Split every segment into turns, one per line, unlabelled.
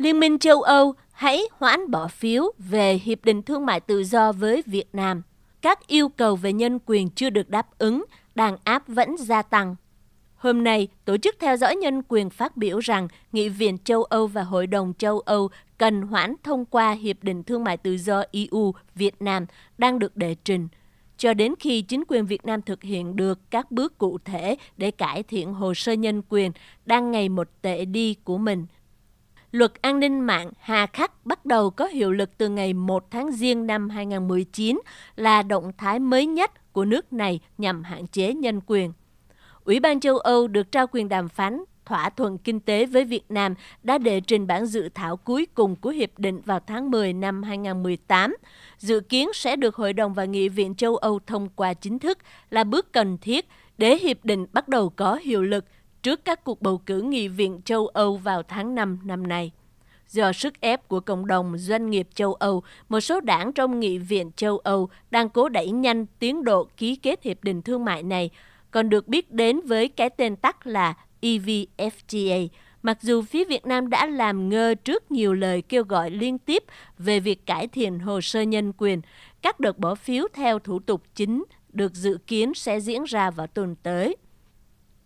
Liên minh châu Âu hãy hoãn bỏ phiếu về Hiệp định Thương mại Tự do với Việt Nam. Các yêu cầu về nhân quyền chưa được đáp ứng, đàn áp vẫn gia tăng. Hôm nay, Tổ chức Theo dõi Nhân quyền phát biểu rằng Nghị viện châu Âu và Hội đồng châu Âu cần hoãn thông qua Hiệp định Thương mại Tự do EU-Việt Nam đang được đệ trình, cho đến khi chính quyền Việt Nam thực hiện được các bước cụ thể để cải thiện hồ sơ nhân quyền đang ngày một tệ đi của mình. Luật an ninh mạng hà khắc bắt đầu có hiệu lực từ ngày 1 tháng Giêng năm 2019 là động thái mới nhất của nước này nhằm hạn chế nhân quyền. Ủy ban châu Âu được trao quyền đàm phán thỏa thuận kinh tế với Việt Nam đã đệ trình bản dự thảo cuối cùng của hiệp định vào tháng 10 năm 2018, dự kiến sẽ được Hội đồng và Nghị viện châu Âu thông qua chính thức là bước cần thiết để hiệp định bắt đầu có hiệu lực trước các cuộc bầu cử Nghị viện châu Âu vào tháng 5 năm nay. Do sức ép của cộng đồng doanh nghiệp châu Âu, một số đảng trong Nghị viện châu Âu đang cố đẩy nhanh tiến độ ký kết hiệp định thương mại này, còn được biết đến với cái tên tắt là EVFTA, mặc dù phía Việt Nam đã làm ngơ trước nhiều lời kêu gọi liên tiếp về việc cải thiện hồ sơ nhân quyền, các đợt bỏ phiếu theo thủ tục chính được dự kiến sẽ diễn ra vào tuần tới.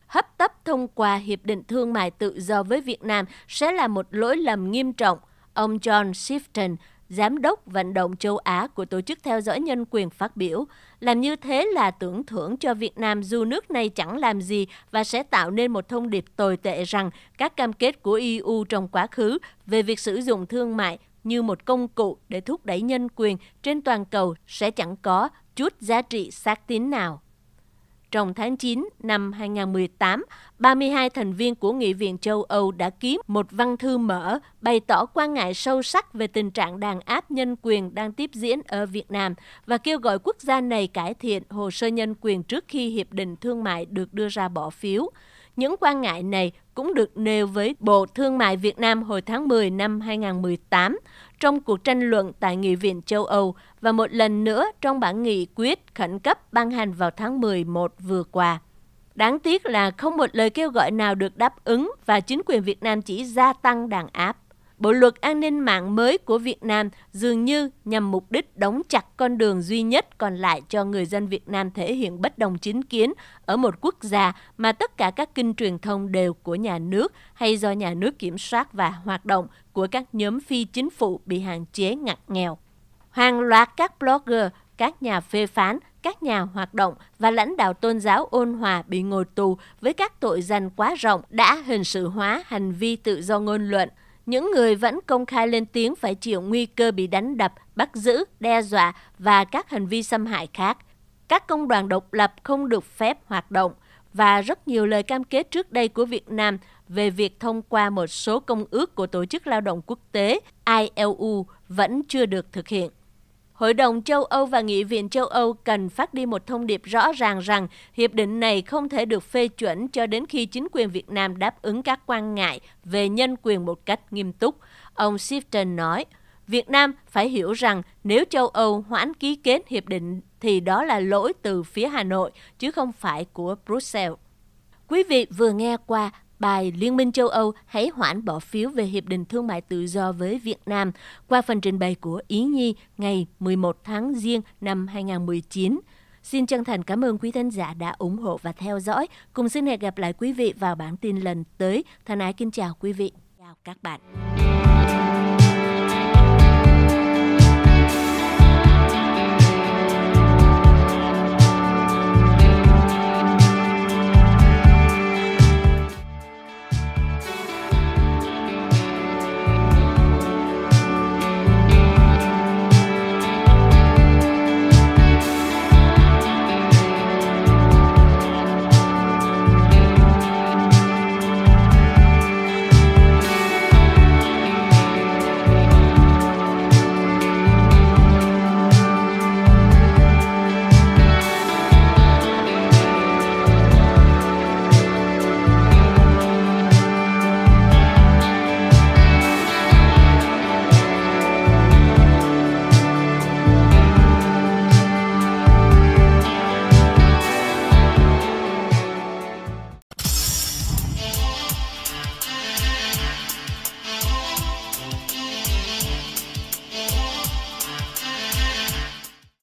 Hấp tấp thông qua Hiệp định Thương mại Tự do với Việt Nam sẽ là một lỗi lầm nghiêm trọng, ông John Shifton, Giám đốc vận động châu Á của Tổ chức Theo dõi Nhân quyền phát biểu. Làm như thế là tưởng thưởng cho Việt Nam dù nước này chẳng làm gì và sẽ tạo nên một thông điệp tồi tệ rằng các cam kết của EU trong quá khứ về việc sử dụng thương mại như một công cụ để thúc đẩy nhân quyền trên toàn cầu sẽ chẳng có chút giá trị xác tín nào. Trong tháng 9 năm 2018, 32 thành viên của Nghị viện châu Âu đã ký một văn thư mở bày tỏ quan ngại sâu sắc về tình trạng đàn áp nhân quyền đang tiếp diễn ở Việt Nam và kêu gọi quốc gia này cải thiện hồ sơ nhân quyền trước khi Hiệp định Thương mại được đưa ra bỏ phiếu. Những quan ngại này cũng được nêu với Bộ Thương mại Việt Nam hồi tháng 10 năm 2018 trong cuộc tranh luận tại Nghị viện châu Âu và một lần nữa trong bản nghị quyết khẩn cấp ban hành vào tháng 11 vừa qua. Đáng tiếc là không một lời kêu gọi nào được đáp ứng và chính quyền Việt Nam chỉ gia tăng đàn áp. Bộ luật an ninh mạng mới của Việt Nam dường như nhằm mục đích đóng chặt con đường duy nhất còn lại cho người dân Việt Nam thể hiện bất đồng chính kiến ở một quốc gia mà tất cả các kênh truyền thông đều của nhà nước hay do nhà nước kiểm soát và hoạt động của các nhóm phi chính phủ bị hạn chế ngặt nghèo. Hàng loạt các blogger, các nhà phê phán, các nhà hoạt động và lãnh đạo tôn giáo ôn hòa bị ngồi tù với các tội danh quá rộng đã hình sự hóa hành vi tự do ngôn luận – những người vẫn công khai lên tiếng phải chịu nguy cơ bị đánh đập, bắt giữ, đe dọa và các hành vi xâm hại khác. Các công đoàn độc lập không được phép hoạt động và rất nhiều lời cam kết trước đây của Việt Nam về việc thông qua một số công ước của Tổ chức Lao động Quốc tế ILO vẫn chưa được thực hiện. Hội đồng châu Âu và Nghị viện châu Âu cần phát đi một thông điệp rõ ràng rằng hiệp định này không thể được phê chuẩn cho đến khi chính quyền Việt Nam đáp ứng các quan ngại về nhân quyền một cách nghiêm túc. Ông Sifton nói, Việt Nam phải hiểu rằng nếu châu Âu hoãn ký kết hiệp định thì đó là lỗi từ phía Hà Nội chứ không phải của Brussels. Quý vị vừa nghe qua bài Liên minh châu Âu hãy hoãn bỏ phiếu về Hiệp định Thương mại Tự do với Việt Nam qua phần trình bày của Ý Nhi ngày 11 tháng Giêng năm 2019. Xin chân thành cảm ơn quý thính giả đã ủng hộ và theo dõi. Cùng xin hẹn gặp lại quý vị vào bản tin lần tới. Thân ái kính chào quý vị. Chào các bạn.